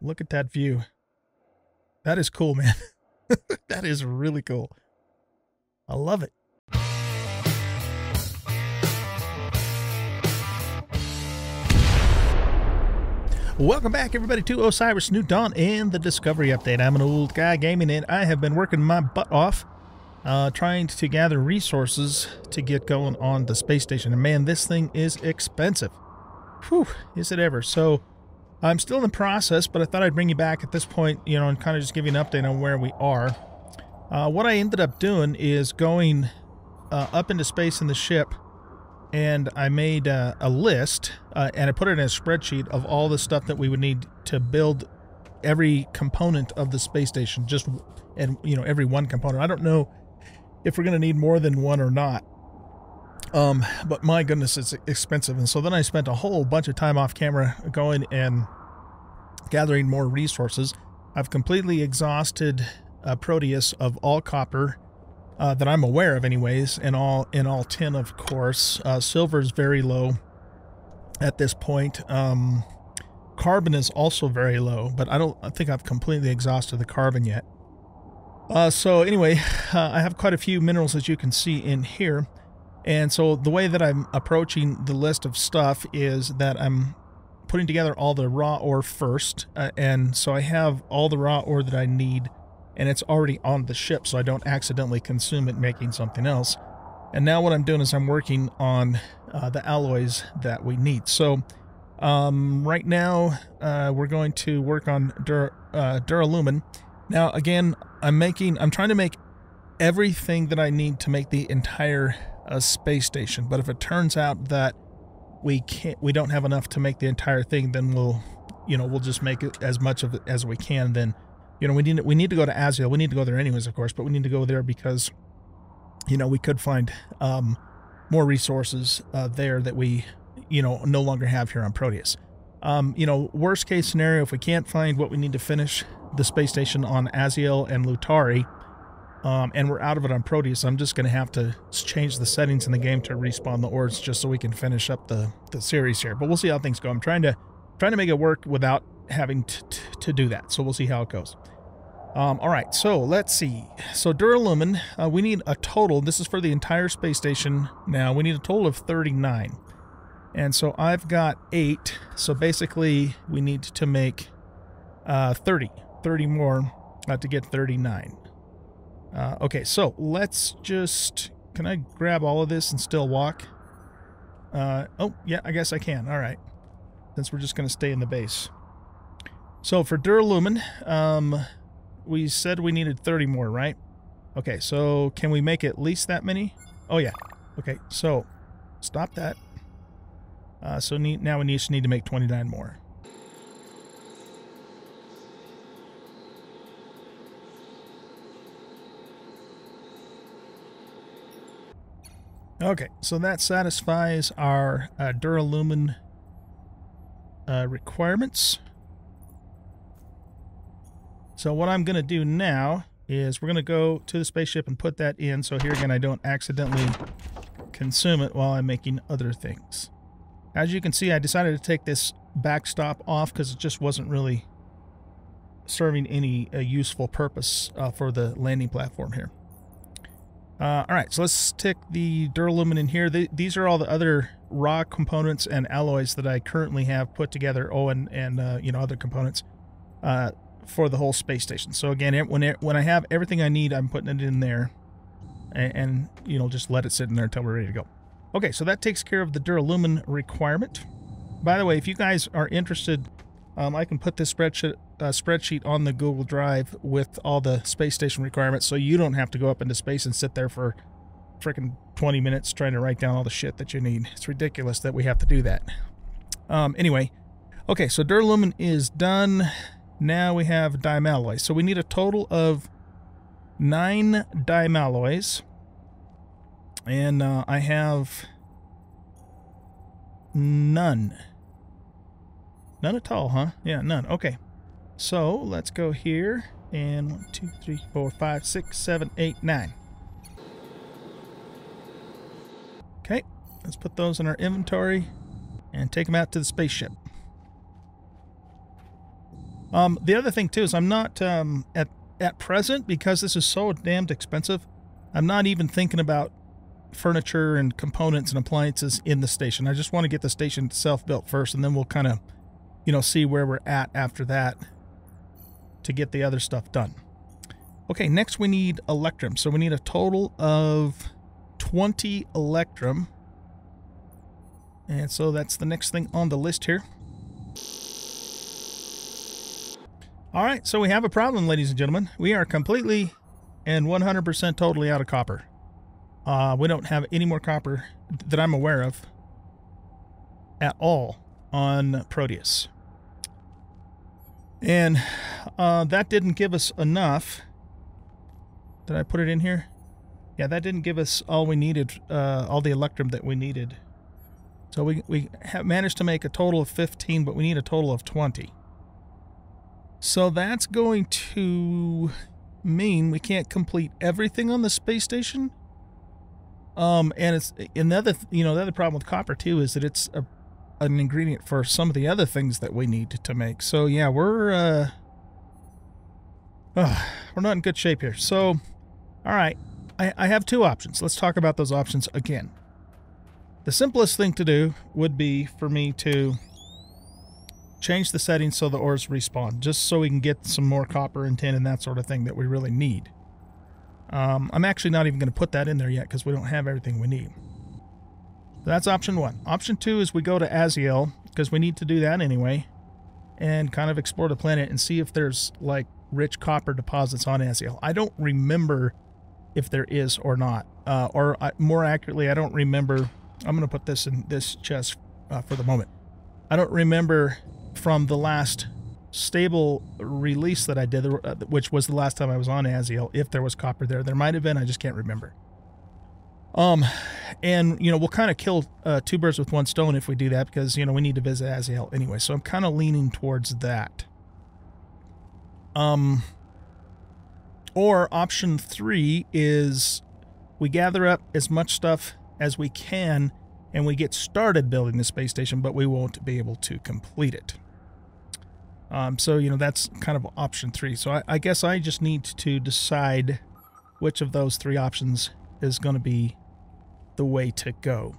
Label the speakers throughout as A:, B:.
A: Look at that view. That is cool, man. that is really cool. I love it. Welcome back, everybody, to Osiris New Dawn and the Discovery Update. I'm an old guy gaming, and I have been working my butt off uh, trying to gather resources to get going on the space station. And man, this thing is expensive. Whew, is it ever? So I'm still in the process, but I thought I'd bring you back at this point, you know, and kind of just give you an update on where we are. Uh, what I ended up doing is going uh, up into space in the ship and I made uh, a list uh, and I put it in a spreadsheet of all the stuff that we would need to build every component of the space station just and you know every one component I don't know if we're going to need more than one or not um but my goodness it's expensive and so then I spent a whole bunch of time off camera going and gathering more resources I've completely exhausted uh, Proteus of all copper uh, that I'm aware of, anyways. In all, in all tin, of course. Uh, silver is very low at this point. Um, carbon is also very low, but I don't I think I've completely exhausted the carbon yet. Uh, so anyway, uh, I have quite a few minerals as you can see in here. And so the way that I'm approaching the list of stuff is that I'm putting together all the raw ore first. Uh, and so I have all the raw ore that I need and it's already on the ship so I don't accidentally consume it making something else. And now what I'm doing is I'm working on uh, the alloys that we need. So um, right now uh, we're going to work on uh, Duralumin. Now again, I'm making, I'm trying to make everything that I need to make the entire uh, space station. But if it turns out that we can't, we don't have enough to make the entire thing, then we'll, you know, we'll just make it as much of it as we can. Then you know, we need we need to go to Aziel. We need to go there anyways, of course, but we need to go there because, you know, we could find um, more resources uh, there that we, you know, no longer have here on Proteus. Um, you know, worst case scenario, if we can't find what we need to finish the space station on Aziel and Lutari, um, and we're out of it on Proteus, I'm just going to have to change the settings in the game to respawn the ores just so we can finish up the, the series here. But we'll see how things go. I'm trying to trying to make it work without having to do that. So we'll see how it goes. Um, all right, so let's see. So Duralumin, uh, we need a total. This is for the entire space station. Now we need a total of 39. And so I've got eight. So basically we need to make uh, 30. 30 more uh, to get 39. Uh, okay, so let's just... Can I grab all of this and still walk? Uh, oh, yeah, I guess I can. All right. Since we're just going to stay in the base. So for Duralumin, um, we said we needed 30 more, right? Okay, so can we make at least that many? Oh, yeah. Okay, so stop that. Uh, so need, now we just need to make 29 more. Okay, so that satisfies our uh, Duralumin uh, requirements. So what I'm going to do now is we're going to go to the spaceship and put that in. So here again, I don't accidentally consume it while I'm making other things. As you can see, I decided to take this backstop off because it just wasn't really serving any uh, useful purpose uh, for the landing platform here. Uh, all right, so let's stick the duralumin in here. The, these are all the other raw components and alloys that I currently have put together. Oh, and, and uh, you know, other components. Uh, for the whole space station. So again, when it, when I have everything I need, I'm putting it in there, and, and, you know just let it sit in there until we're ready to go. Okay, so that takes care of the Duralumin requirement. By the way, if you guys are interested, um, I can put this spreadsheet uh, spreadsheet on the Google Drive with all the space station requirements, so you don't have to go up into space and sit there for freaking 20 minutes trying to write down all the shit that you need. It's ridiculous that we have to do that. Um, anyway, okay, so Duralumin is done. Now we have dimalloy. So we need a total of nine dimalloys. And uh, I have none. None at all, huh? Yeah, none. Okay. So let's go here. And one, two, three, four, five, six, seven, eight, nine. Okay. Let's put those in our inventory and take them out to the spaceship. Um, the other thing too is I'm not um, at at present because this is so damned expensive. I'm not even thinking about furniture and components and appliances in the station. I just want to get the station itself built first, and then we'll kind of, you know, see where we're at after that to get the other stuff done. Okay, next we need Electrum. So we need a total of 20 Electrum. And so that's the next thing on the list here. All right, so we have a problem, ladies and gentlemen. We are completely and 100% totally out of copper. Uh, we don't have any more copper that I'm aware of at all on Proteus. And uh, that didn't give us enough. Did I put it in here? Yeah, that didn't give us all we needed, uh, all the electrum that we needed. So we, we have managed to make a total of 15, but we need a total of 20. So that's going to mean we can't complete everything on the space station. Um, and it's another, you know, the other problem with copper too is that it's a, an ingredient for some of the other things that we need to make. So yeah, we're uh, uh we're not in good shape here. So, all right, I, I have two options. Let's talk about those options again. The simplest thing to do would be for me to change the settings so the ores respawn, just so we can get some more copper and tin and that sort of thing that we really need. Um, I'm actually not even going to put that in there yet because we don't have everything we need. So that's option one. Option two is we go to Aziel because we need to do that anyway and kind of explore the planet and see if there's like rich copper deposits on Aziel. I don't remember if there is or not. Uh, or uh, more accurately, I don't remember. I'm going to put this in this chest uh, for the moment. I don't remember from the last stable release that I did, uh, which was the last time I was on Aziel, if there was copper there. There might have been, I just can't remember. Um, and, you know, we'll kind of kill uh, two birds with one stone if we do that because, you know, we need to visit Aziel anyway. So I'm kind of leaning towards that. Um, or option three is we gather up as much stuff as we can and we get started building the space station, but we won't be able to complete it. Um, so, you know, that's kind of option three. So I, I guess I just need to decide which of those three options is going to be the way to go.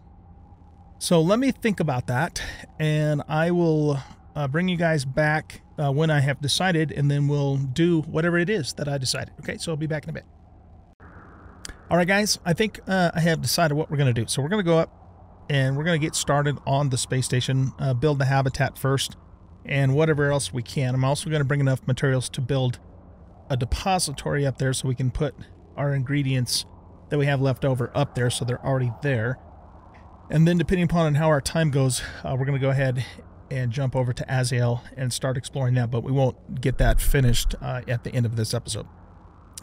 A: So let me think about that, and I will uh, bring you guys back uh, when I have decided, and then we'll do whatever it is that I decided. Okay, so I'll be back in a bit. All right, guys, I think uh, I have decided what we're going to do. So we're going to go up, and we're going to get started on the space station, uh, build the habitat first, and whatever else we can. I'm also going to bring enough materials to build a depository up there so we can put our ingredients that we have left over up there so they're already there. And then depending upon how our time goes, uh, we're going to go ahead and jump over to Aziel and start exploring that, but we won't get that finished uh, at the end of this episode.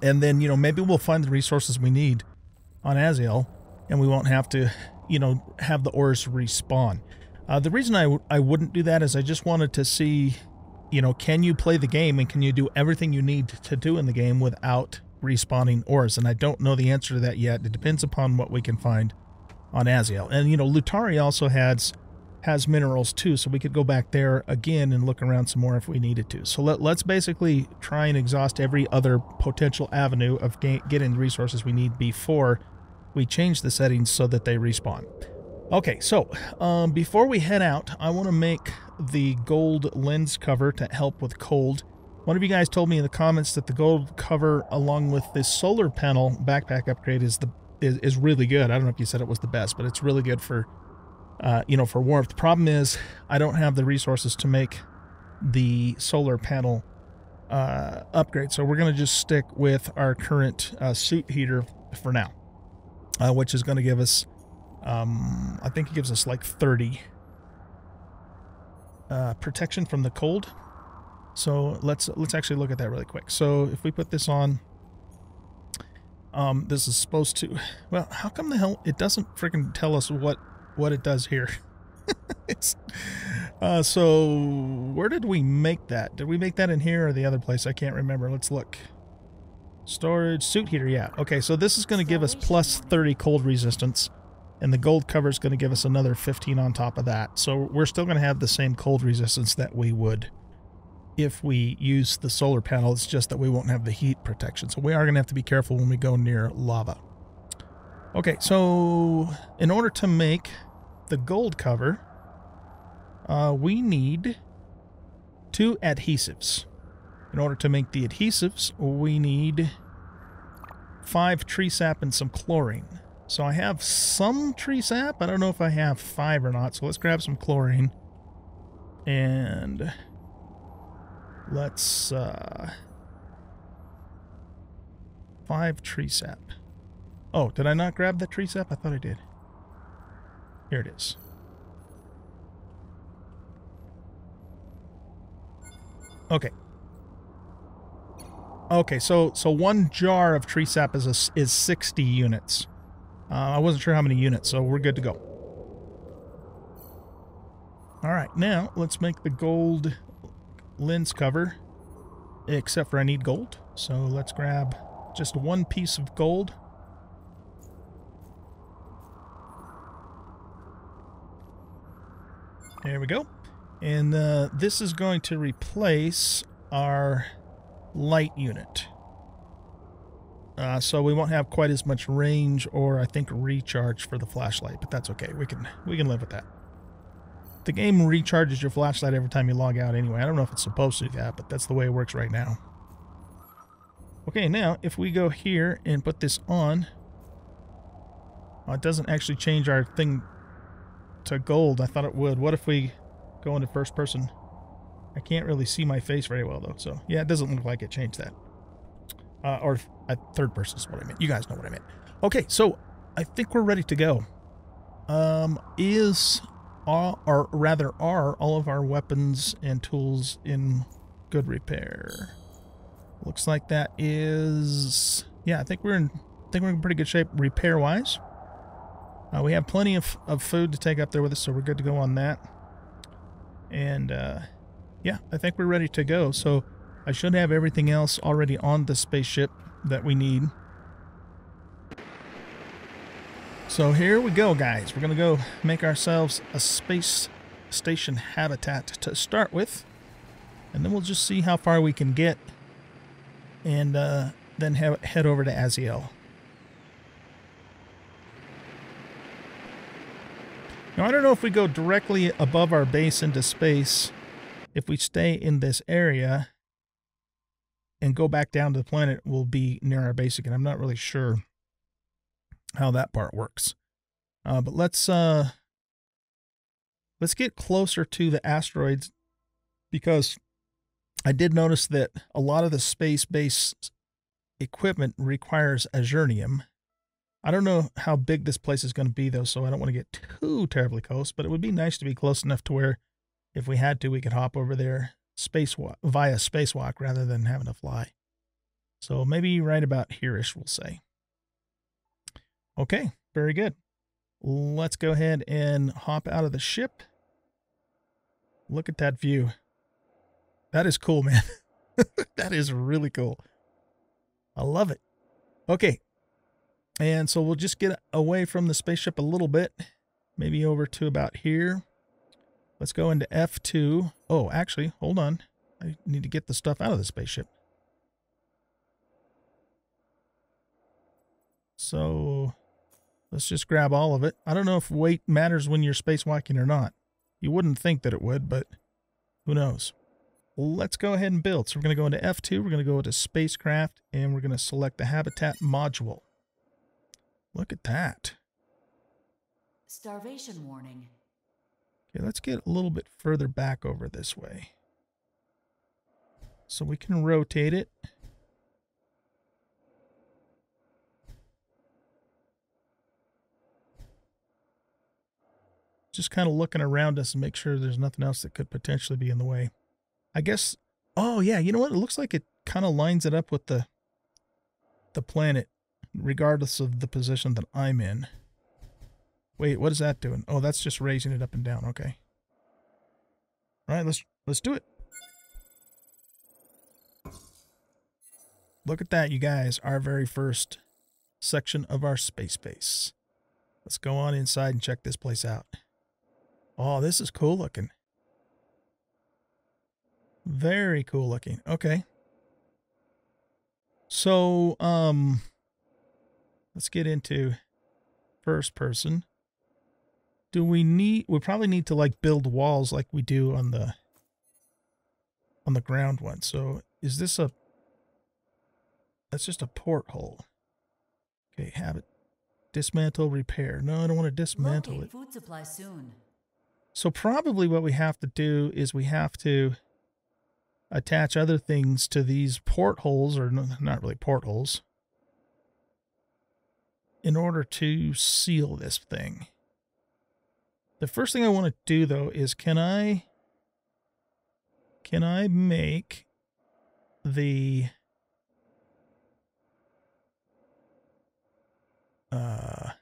A: And then, you know, maybe we'll find the resources we need on Aziel and we won't have to, you know, have the ores respawn. Uh, the reason I w- I wouldn't do that is I just wanted to see, you know, can you play the game and can you do everything you need to do in the game without respawning ores? And I don't know the answer to that yet. It depends upon what we can find on Aziel. And, you know, Lutari also has has minerals too, so we could go back there again and look around some more if we needed to. So let, let's basically try and exhaust every other potential avenue of getting the resources we need before we change the settings so that they respawn. Okay, so um, before we head out, I want to make the gold lens cover to help with cold. One of you guys told me in the comments that the gold cover along with this solar panel backpack upgrade is the is, is really good. I don't know if you said it was the best, but it's really good for uh, you know for warmth. The problem is I don't have the resources to make the solar panel uh, upgrade, so we're going to just stick with our current uh, suit heater for now, uh, which is going to give us um, I think it gives us like 30 uh, protection from the cold. So let's let's actually look at that really quick. So if we put this on, um, this is supposed to. Well, how come the hell it doesn't freaking tell us what what it does here? it's uh, so where did we make that? Did we make that in here or the other place? I can't remember. Let's look. Storage suit heater. Yeah. Okay. So this is going to give us plus 30 cold resistance and the gold cover is going to give us another 15 on top of that. So we're still going to have the same cold resistance that we would if we use the solar panel. It's just that we won't have the heat protection. So we are going to have to be careful when we go near lava. Okay, so in order to make the gold cover, uh, we need two adhesives. In order to make the adhesives, we need five tree sap and some chlorine. So I have some tree sap. I don't know if I have five or not. So let's grab some chlorine. And let's, uh, five tree sap. Oh, did I not grab the tree sap? I thought I did. Here it is. Okay. Okay, so so one jar of tree sap is a, is 60 units. Uh, I wasn't sure how many units, so we're good to go. All right, now let's make the gold lens cover, except for I need gold. So let's grab just one piece of gold. There we go. And uh, this is going to replace our light unit. Uh, so we won't have quite as much range or I think recharge for the flashlight, but that's okay. We can we can live with that. The game recharges your flashlight every time you log out anyway. I don't know if it's supposed to do that, but that's the way it works right now. Okay, now if we go here and put this on, well, it doesn't actually change our thing to gold. I thought it would. What if we go into first person? I can't really see my face very well though, so yeah, it doesn't look like it changed that. Uh, or uh, third person is what I meant. You guys know what I meant. Okay, so I think we're ready to go. Um, is all, or rather, are all of our weapons and tools in good repair? Looks like that is, yeah. I think we're in. I think we're in pretty good shape repair wise. Uh, we have plenty of, of food to take up there with us, so we're good to go on that. And uh, yeah, I think we're ready to go. So I should have everything else already on the spaceship that we need. So here we go, guys. We're going to go make ourselves a space station habitat to start with. And then we'll just see how far we can get. And uh, then head over to Aziel. Now, I don't know if we go directly above our base into space. If we stay in this area and go back down to the planet, we'll be near our base again. I'm not really sure how that part works. Uh, but let's uh, let's get closer to the asteroids because I did notice that a lot of the space-based equipment requires azurnium. I don't know how big this place is going to be though, so I don't want to get too terribly close, but it would be nice to be close enough to where if we had to, we could hop over there spacewalk via spacewalk rather than having to fly. So maybe right about here-ish, we'll say. Okay, very good. Let's go ahead and hop out of the ship. Look at that view. That is cool, man. that is really cool. I love it. Okay. And so we'll just get away from the spaceship a little bit. Maybe over to about here. Let's go into F2. Oh, actually, hold on. I need to get the stuff out of the spaceship. So let's just grab all of it. I don't know if weight matters when you're spacewalking or not. You wouldn't think that it would, but who knows. Let's go ahead and build. So we're going to go into F2. We're going to go into spacecraft and we're going to select the habitat module. Look at that.
B: Starvation warning.
A: Okay, let's get a little bit further back over this way. So we can rotate it. Just kind of looking around us and make sure there's nothing else that could potentially be in the way. I guess, oh yeah, you know what? It looks like it kind of lines it up with the, the planet, regardless of the position that I'm in. Wait, what is that doing? Oh, that's just raising it up and down. Okay. All right, let's let's do it. Look at that, you guys. Our very first section of our space base. Let's go on inside and check this place out. Oh, this is cool looking. Very cool looking. Okay. So, um, let's get into first person. Do we need, we probably need to like build walls like we do on the, on the ground one. So is this a, that's just a porthole. Okay, have it. Dismantle, repair. No, I don't want to dismantle
B: Locate
A: it.
B: food supply soon.
A: So probably what we have to do is we have to attach other things to these portholes, or no, not really portholes, in order to seal this thing. The first thing I want to do though is can I can I make the uh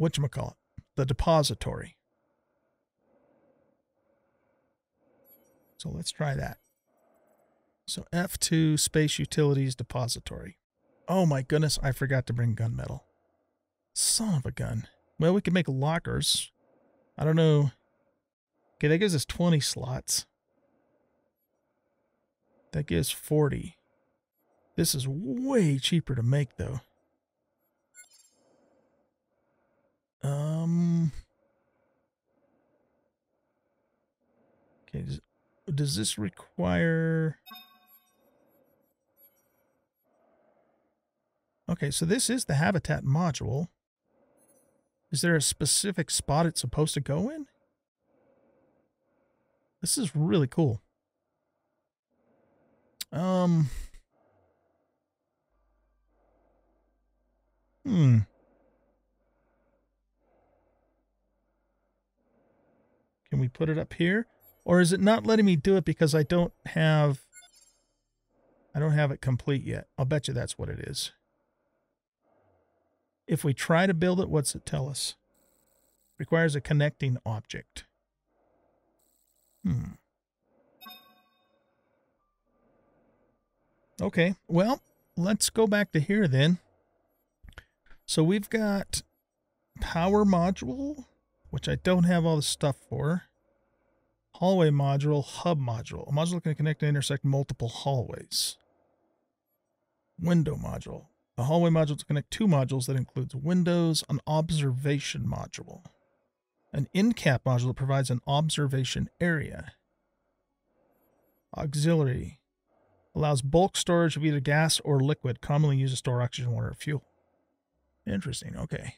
A: whatchamacallit, the depository. So let's try that. So F2 Space Utilities Depository. Oh my goodness, I forgot to bring gunmetal. Son of a gun. Well, we can make lockers. I don't know. Okay, that gives us 20 slots. That gives 40. This is way cheaper to make, though. Um. Okay, does, does this require... Okay, so this is the habitat module. Is there a specific spot it's supposed to go in? This is really cool. Um. Hmm. We put it up here? Or is it not letting me do it because I don't have... I don't have it complete yet. I'll bet you that's what it is. If we try to build it, what's it tell us? Requires a connecting object. Hmm. Okay, well, let's go back to here then. So we've got power module, which I don't have all the stuff for. Hallway module, hub module. A module can connect and intersect multiple hallways. Window module. The hallway module to connect two modules that includes windows, an observation module. An end cap module that provides an observation area. Auxiliary. Allows bulk storage of either gas or liquid, commonly used to store oxygen, water, or fuel. Interesting, okay.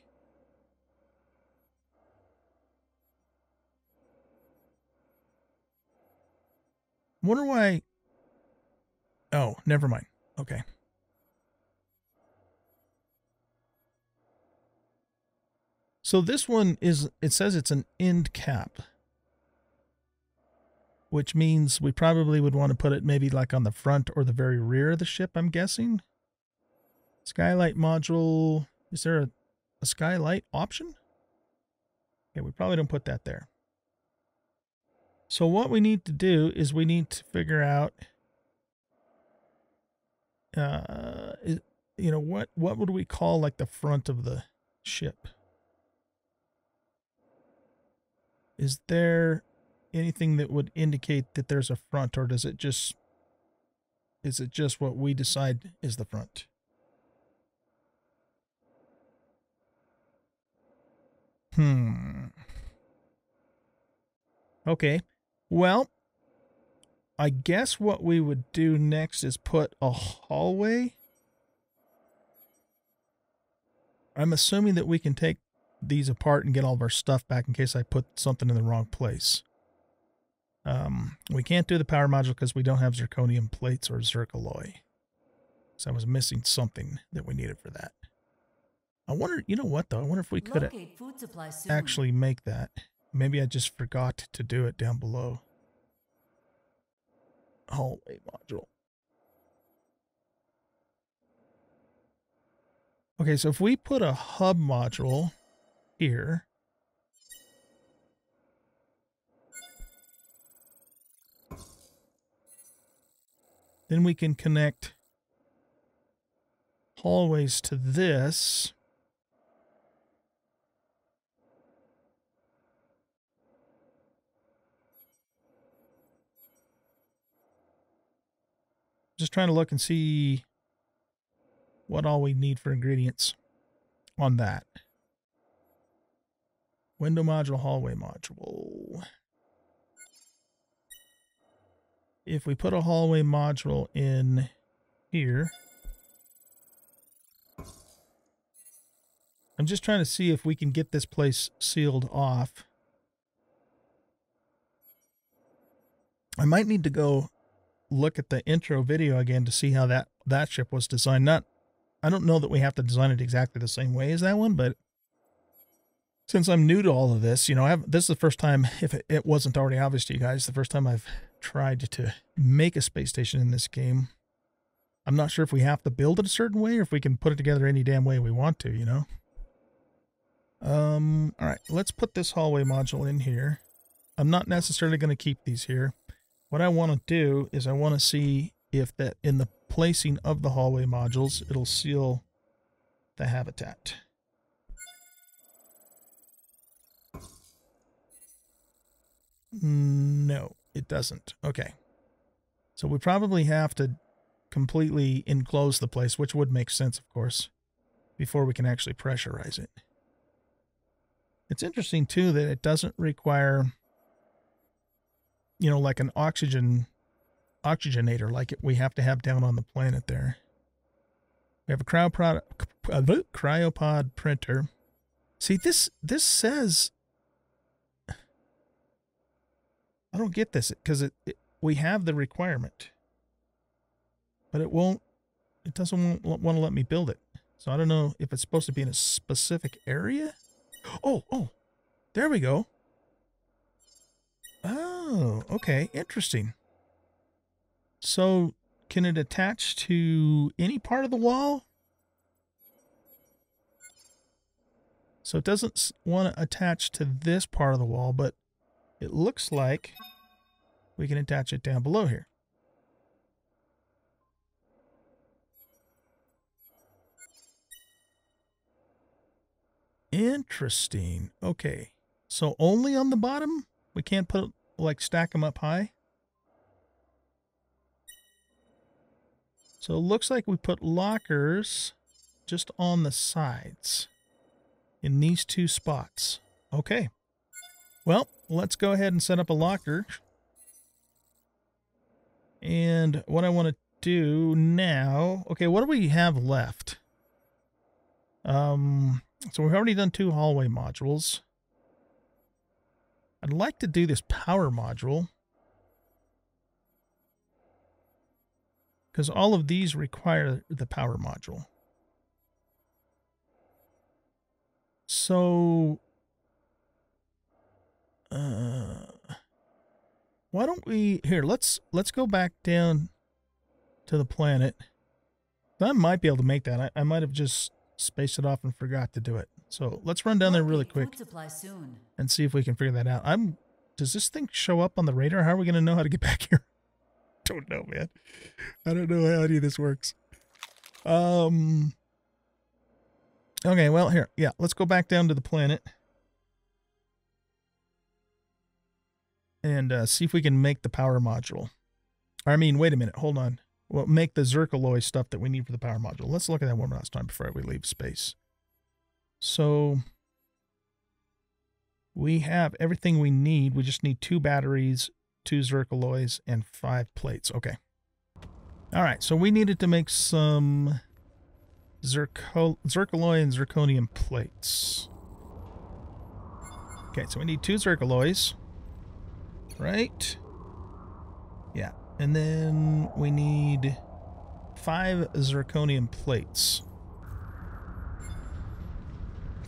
A: Wonder why. Oh, never mind. Okay. So this one is, it says it's an end cap, which means we probably would want to put it maybe like on the front or the very rear of the ship, I'm guessing. Skylight module. Is there a, a skylight option? Okay, we probably don't put that there. So what we need to do is we need to figure out, uh, you know, what, what would we call like the front of the ship? Is there anything that would indicate that there's a front or does it just, is it just what we decide is the front? Hmm. Okay. Well, I guess what we would do next is put a hallway. I'm assuming that we can take these apart and get all of our stuff back in case I put something in the wrong place. Um, we can't do the power module because we don't have zirconium plates or zircaloy. So I was missing something that we needed for that. I wonder, you know what though? I wonder if we could
B: Locate food supply soon.
A: actually make that. Maybe I just forgot to do it down below. Hallway module. Okay, so if we put a hub module here, then we can connect hallways to this. Just trying to look and see what all we need for ingredients on that. Window module, hallway module. If we put a hallway module in here, I'm just trying to see if we can get this place sealed off. I might need to go look at the intro video again to see how that that ship was designed. Not, I don't know that we have to design it exactly the same way as that one, but since I'm new to all of this, you know, I have, this is the first time, if it, it wasn't already obvious to you guys, the first time I've tried to make a space station in this game. I'm not sure if we have to build it a certain way or if we can put it together any damn way we want to, you know. Um, all right, let's put this hallway module in here. I'm not necessarily going to keep these here. What I want to do is I want to see if that in the placing of the hallway modules, it'll seal the habitat. No, it doesn't. Okay. So we probably have to completely enclose the place, which would make sense, of course, before we can actually pressurize it. It's interesting, too, that it doesn't require you know, like an oxygen oxygenator like we have to have down on the planet there. We have a cryopod, uh, cryopod printer. See, this this says I don't get this because it, it, we have the requirement, but it won't. It doesn't want, want to let me build it. So I don't know if it's supposed to be in a specific area. Oh, oh, there we go. Oh, okay. Interesting. So, can it attach to any part of the wall? So it doesn't want to attach to this part of the wall, but it looks like we can attach it down below here. Interesting. Okay. So only on the bottom? We can't put, like, stack them up high? So it looks like we put lockers just on the sides in these two spots. Okay. Well, let's go ahead and set up a locker. And what I want to do now... Okay, what do we have left? Um, so we've already done two hallway modules. I'd like to do this power module. Because all of these require the power module. So, uh, why don't we, here, let's, let's go back down to the planet. I might be able to make that. I, I might have just spaced it off and forgot to do it. So let's run down there really quick and see if we can figure that out. I'm. Does this thing show up on the radar? How are we going to know how to get back here? don't know, man. I don't know how any of this works. Um. Okay, well, here. Yeah, let's go back down to the planet. And uh, see if we can make the power module. I mean, wait a minute. Hold on. Well, make the zircaloy stuff that we need for the power module. Let's look at that one last time before we leave space. So we have everything we need. We just need two batteries, two zircaloys, and five plates. Okay. All right, so we needed to make some zirco zircaloy and zirconium plates. Okay, so we need two zircaloys. Right? Yeah. And then we need five zirconium plates.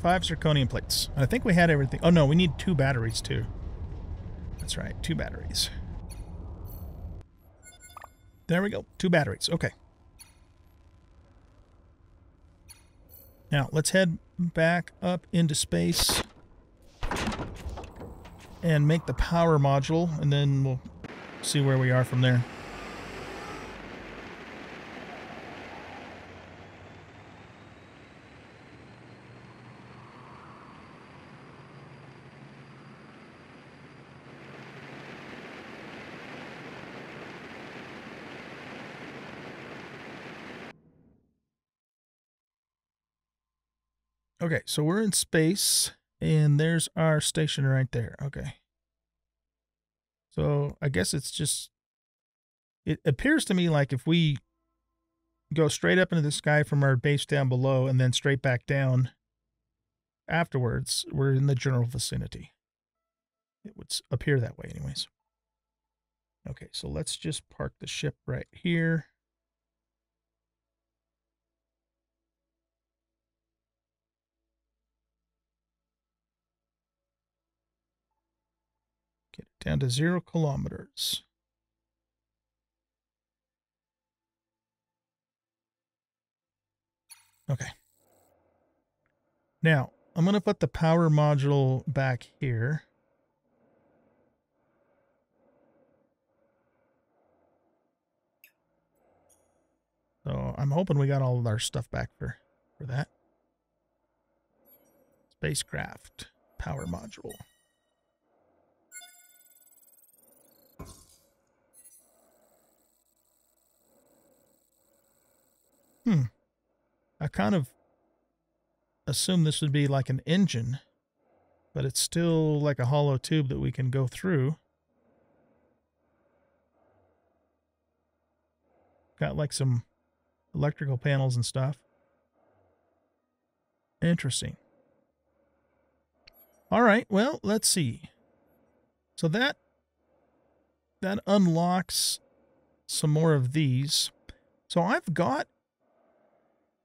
A: Five zirconium plates. I think we had everything. Oh, no, we need two batteries, too. That's right, two batteries. There we go. Two batteries. Okay. Now, let's head back up into space and make the power module, and then we'll see where we are from there. Okay, so we're in space, and there's our station right there. Okay. So I guess it's just, it appears to me like if we go straight up into the sky from our base down below and then straight back down afterwards, we're in the general vicinity. It would appear that way, anyways. Okay, so let's just park the ship right here. Down to zero kilometers. Okay. Now, I'm going to put the power module back here. So I'm hoping we got all of our stuff back for, for that. Spacecraft power module. Hmm. I kind of assume this would be like an engine, but it's still like a hollow tube that we can go through. Got like some electrical panels and stuff. Interesting. All right, well, let's see. So that that unlocks some more of these. So I've got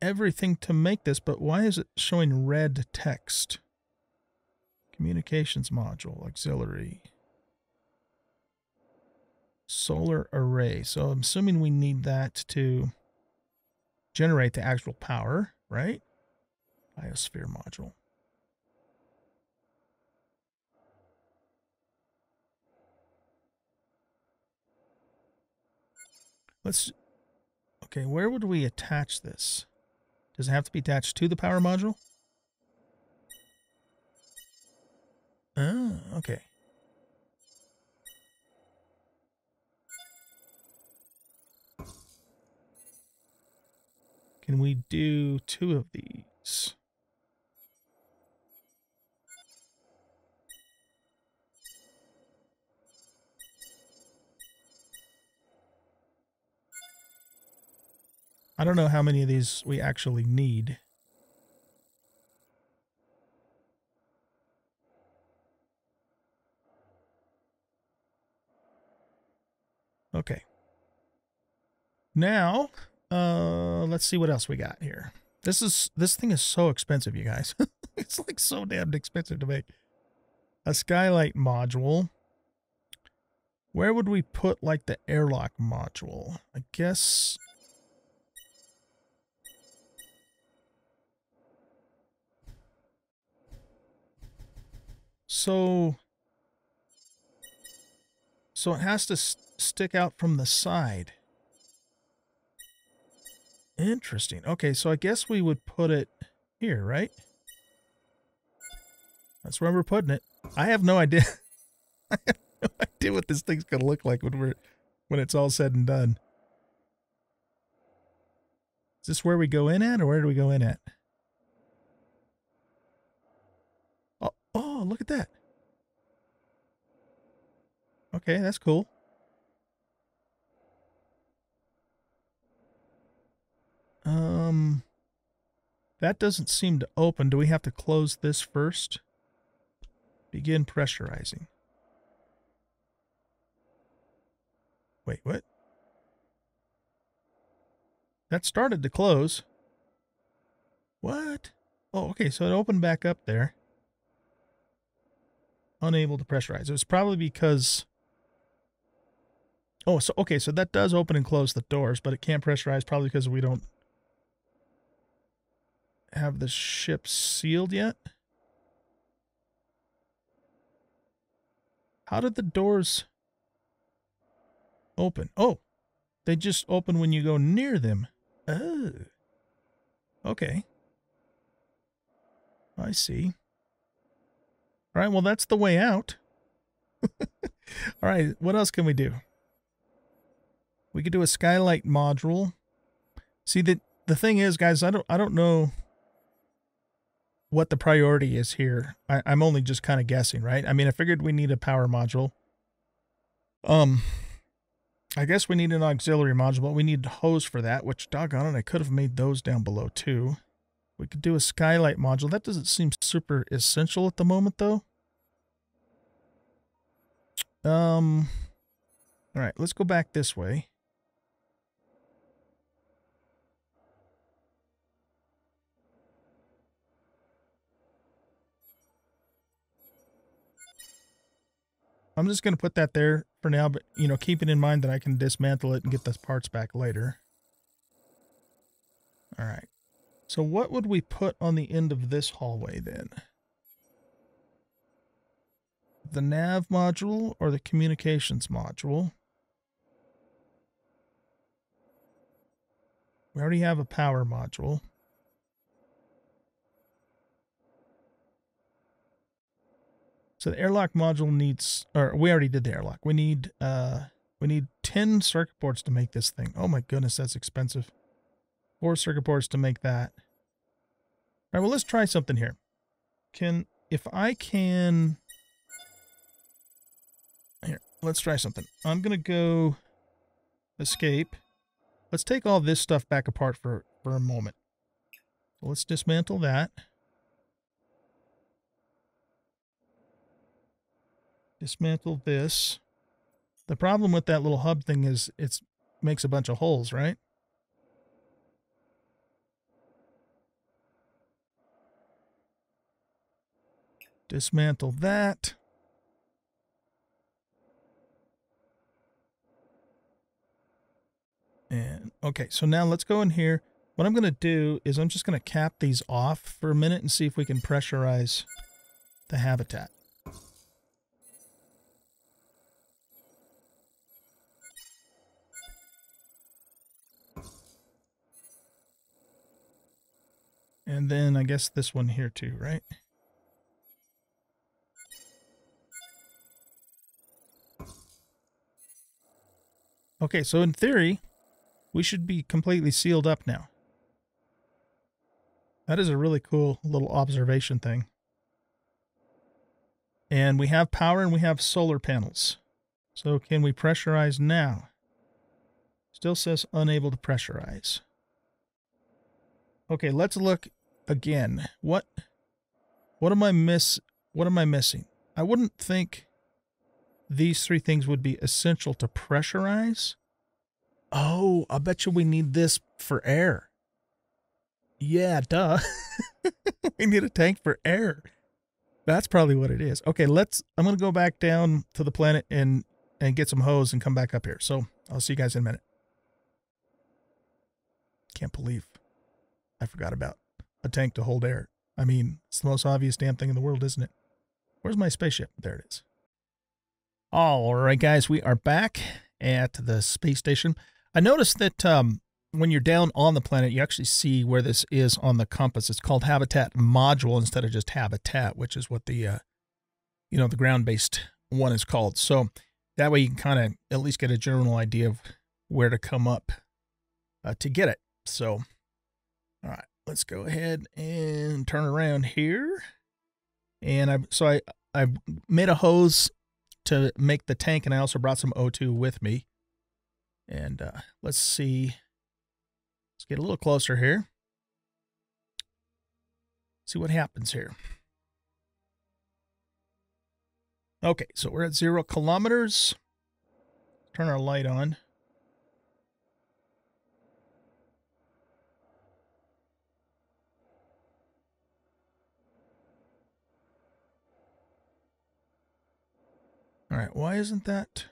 A: everything to make this, but why is it showing red text? Communications module, auxiliary, solar array. So I'm assuming we need that to generate the actual power, right? Biosphere module. Let's, okay, where would we attach this? Does it have to be attached to the power module? Oh, okay. Can we do two of these? I don't know how many of these we actually need. Okay. Now, uh, let's see what else we got here. This is this thing is so expensive, you guys. it's like so damn expensive to make. A skylight module. Where would we put like the airlock module? I guess So, so it has to s stick out from the side. Interesting. Okay, so I guess we would put it here, right? That's where we're putting it. I have no idea. I have no idea what this thing's gonna look like when we're when it's all said and done. Is this where we go in at, or where do we go in at? Oh, look at that. Okay, that's cool. Um, that doesn't seem to open. Do we have to close this first? Begin pressurizing. Wait, what? That started to close. What? Oh, okay, so it opened back up there unable to pressurize. It was probably because. Oh, so okay, so that does open and close the doors, but it can't pressurize probably because we don't have the ship sealed yet. How did the doors open? Oh, they just open when you go near them. Oh. Okay. I see. All right, well, that's the way out. All right, what else can we do? We could do a skylight module. See the the thing is, guys, I don't I don't know. what the priority is here. I, I'm only just kind of guessing, right? I mean, I figured we need a power module. Um, I guess we need an auxiliary module, but we need hose for that, which doggone it, I could have made those down below too. We could do a skylight module. That doesn't seem super essential at the moment, though. Um, all right, let's go back this way. I'm just going to put that there for now, but, you know, keeping in mind that I can dismantle it and get those parts back later. All right. So what would we put on the end of this hallway then? The nav module or the communications module? We already have a power module. So the airlock module needs, or we already did the airlock. We need, uh, we need 10 circuit boards to make this thing. Oh my goodness, that's expensive. Four circuit boards to make that. All right, well, let's try something here. Can, if I can, here, let's try something. I'm going to go escape. Let's take all this stuff back apart for, for a moment. So let's dismantle that. Dismantle this. The problem with that little hub thing is it makes a bunch of holes, right? Dismantle that. And okay, so now let's go in here. What I'm going to do is I'm just going to cap these off for a minute and see if we can pressurize the habitat. And then I guess this one here too, right? Okay, so in theory, we should be completely sealed up now. That is a really cool little observation thing. And we have power and we have solar panels. So can we pressurize now? Still says unable to pressurize. Okay, let's look again. What what am I miss what am I missing? I wouldn't think these three things would be essential to pressurize. Oh, I bet you we need this for air. Yeah, duh. we need a tank for air. That's probably what it is. Okay, let's I'm going to go back down to the planet and and get some hose and come back up here. So, I'll see you guys in a minute. Can't believe I forgot about a tank to hold air. I mean, it's the most obvious damn thing in the world, isn't it? Where's my spaceship? There it is. All right, guys, we are back at the space station. I noticed that um, when you're down on the planet, you actually see where this is on the compass. It's called habitat module instead of just habitat, which is what the, uh, you know, the ground-based one is called. So that way you can kind of at least get a general idea of where to come up uh, to get it. So, all right let's go ahead and turn around here. And I so I I made a hose to make the tank, and I also brought some O2 with me. And uh, let's see. Let's get a little closer here. See what happens here. Okay, so we're at zero kilometers. Turn our light on. All right, why isn't that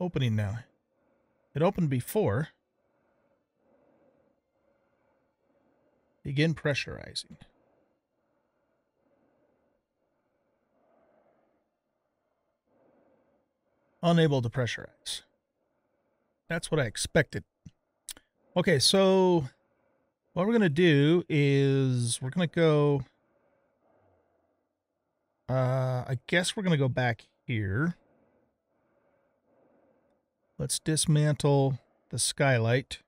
A: opening now? It opened before. Begin pressurizing. Unable to pressurize. That's what I expected. Okay, so what we're going to do is we're going to go uh, I guess we're going to go back here. Let's dismantle the skylight.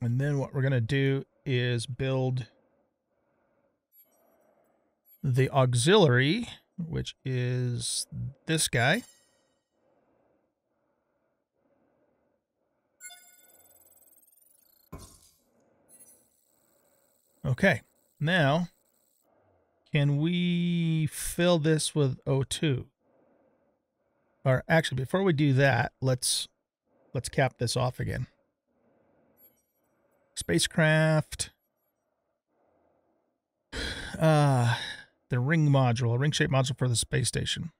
A: And then what we're going to do is build the auxiliary, which is this guy. Okay, now can we fill this with O2? Or actually, before we do that, let's let's cap this off again. Spacecraft. Uh, the ring module, a ring shape module for the space station.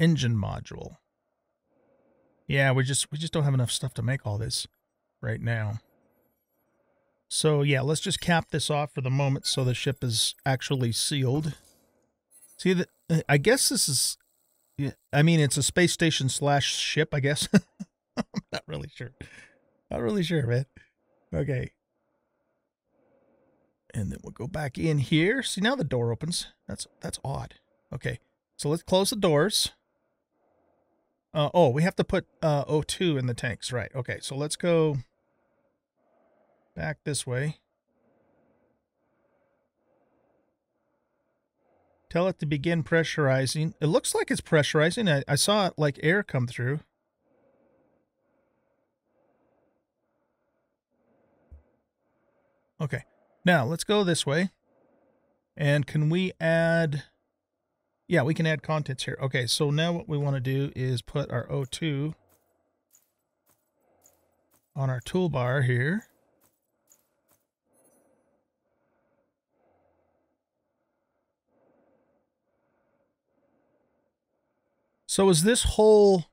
A: Engine module. Yeah, we just we just don't have enough stuff to make all this right now. So yeah, let's just cap this off for the moment so the ship is actually sealed. See that? I guess this is. I mean, it's a space station slash ship. I guess. I'm not really sure. Not really sure, man. Okay. And then we'll go back in here. See now the door opens. That's that's odd. Okay. So let's close the doors. Uh, oh, we have to put uh, O2 in the tanks. Right. Okay. So let's go back this way. Tell it to begin pressurizing. It looks like it's pressurizing. I, I saw like air come through. Okay. Now let's go this way. And can we add... Yeah, we can add contents here. Okay, so now what we want to do is put our O2 on our toolbar here. So is this whole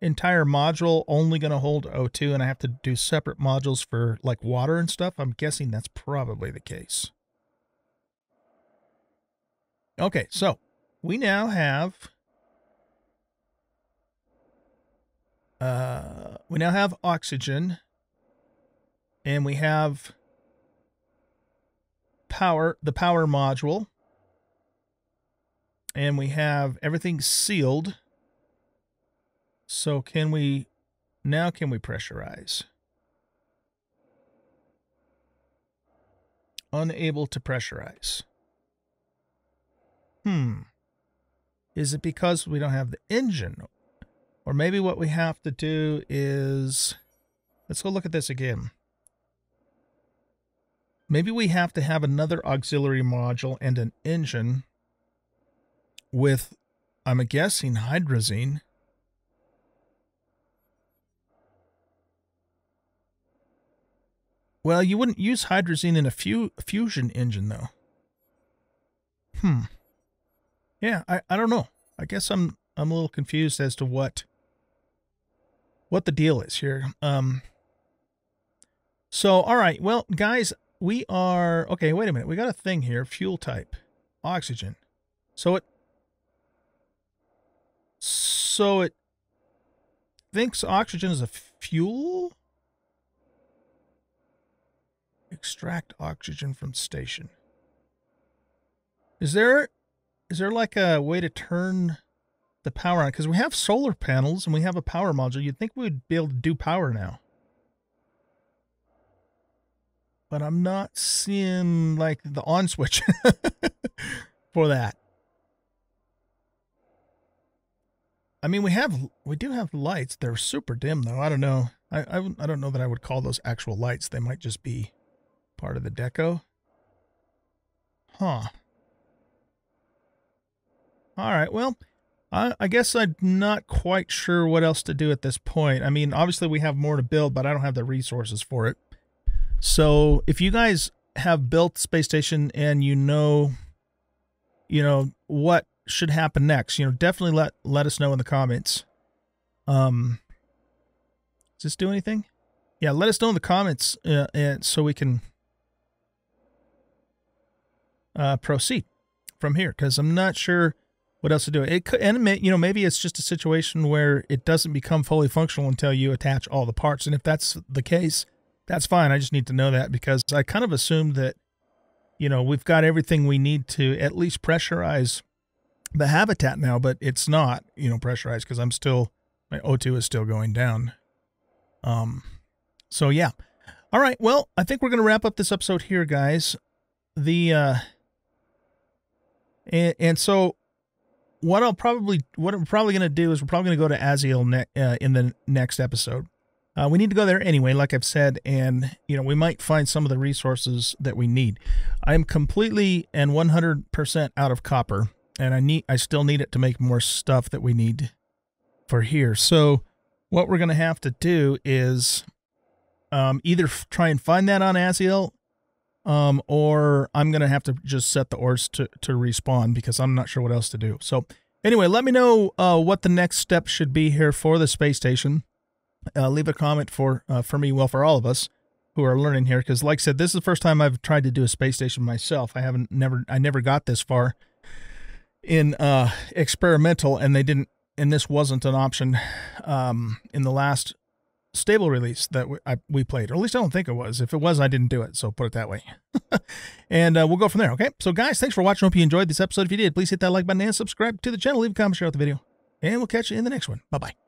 A: entire module only going to hold O2 and I have to do separate modules for like water and stuff? I'm guessing that's probably the case. Okay, so we now have uh we now have oxygen and we have power the power module and we have everything sealed so can we, now can we pressurize? Unable to pressurize. Hmm. Is it because we don't have the engine? Or maybe what we have to do is, let's go look at this again. Maybe we have to have another auxiliary module and an engine with, I'm guessing, hydrazine. Well, you wouldn't use hydrazine in a fu fusion engine, though. Hmm. Yeah, I, I don't know. I guess I'm I'm a little confused as to what what the deal is here. Um. So, all right. Well, guys, we are okay. Wait a minute. We got a thing here. Fuel type, oxygen. So it. So it thinks oxygen is a fuel. Extract oxygen from station. Is there is there like a way to turn the power on? Because we have solar panels and we have a power module. You'd think we'd be able to do power now. But I'm not seeing like the on switch for that. I mean, we have we do have lights. They're super dim though. I don't know. I, I I don't know that I would call those actual lights. They might just be Part of the deco? Huh. All right, well, I, I guess I'm not quite sure what else to do at this point. I mean, obviously we have more to build, but I don't have the resources for it. So if you guys have built space station and you know, you know, what should happen next, you know, definitely let, let us know in the comments. Um, does this do anything? Yeah, let us know in the comments uh, and so we can uh, proceed from here because I'm not sure what else to do. It could, and you know, maybe it's just a situation where it doesn't become fully functional until you attach all the parts. And if that's the case, that's fine. I just need to know that because I kind of assumed that, you know, we've got everything we need to at least pressurize the habitat now, but it's not, you know, pressurized because I'm still, my O2 is still going down. Um, so yeah. All right. Well, I think we're going to wrap up this episode here, guys. The uh and, and so what I'll probably what I'm probably going to do is we're probably going to go to Aziel ne- uh, in the next episode. Uh, we need to go there anyway, like I've said, and you know we might find some of the resources that we need. I am completely and 100% out of copper, and I need I still need it to make more stuff that we need for here. So what we're going to have to do is um, either try and find that on Aziel, um, or I'm going to have to just set the ores to, to respawn because I'm not sure what else to do. So anyway, let me know uh, what the next step should be here for the space station. Uh, leave a comment for uh, for me, well, for all of us who are learning here, because like I said, this is the first time I've tried to do a space station myself. I haven't never I never got this far in uh, experimental, and they didn't, and this wasn't an option um, in the last stable release that we, I, we played, or at least I don't think it was. If it was, I didn't do it. So put it that way. and uh, we'll go from there. Okay. So guys, thanks for watching. Hope you enjoyed this episode. If you did, please hit that like button and subscribe to the channel. Leave a comment, share out the video, and we'll catch you in the next one. Bye bye.